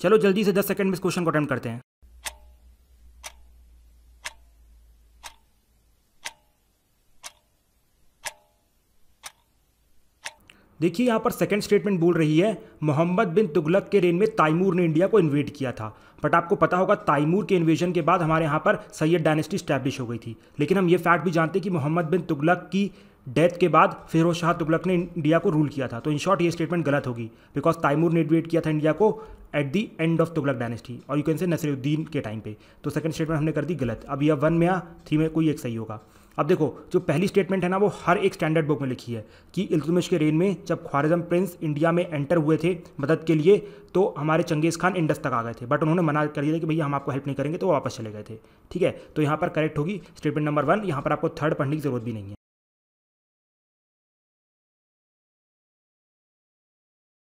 चलो जल्दी से दस सेकंड में इस क्वेश्चन को अटेम्प्ट करते हैं। देखिए, यहाँ पर सेकंड स्टेटमेंट बोल रही है, मोहम्मद बिन तुगलक के रेन में ताइमूर ने इंडिया को इन्वेट किया था। बट आपको पता होगा, ताइमूर के इन्वेजन के बाद हमारे यहाँ पर सैयद डायनेस्टी स्टैब्लिश हो गई थी। लेकिन हम ये फैक्ट भी जानते हैं कि मोहम्मद बिन तुगलक की डेथ के बाद फिरोज शाह तुगलक ने इंडिया को रूल किया था। तो इन शॉर्ट ये स्टेटमेंट गलत होगी। बिकॉज़ ताइमूर ने इन्वेट किया था इंडिया को at the end of Tughlaq dynasty और यू कैन से नसरुद्दीन के टाइम पे। तो सेकंड स्टेटमेंट हमने कर दी गलत। अब यह वन में या थ्री में कोई एक सही होगा। अब देखो, जो पहली स्टेटमेंट है ना, वो हर एक स्टैंडर्ड बुक में लिखी है कि इल्तुतमिश के रेन में जब ख्वारिजम प्रिंस इंडिया में एंटर हुए थे मदद के लिए तो हमारे चंगेज़ खान इंडस तक आ गए थे। बट उन्होंने मना कर दिया कि भैया हम आपको हेल्प नहीं करेंगे तो वापस चले गए थे। ठीक है? तो यहाँ पर करेक्ट होगी। स्टेटमेंट नंबर वन यहाँ पर आपको थर्ड पढ़ने की ज़रूरत भी नहीं है।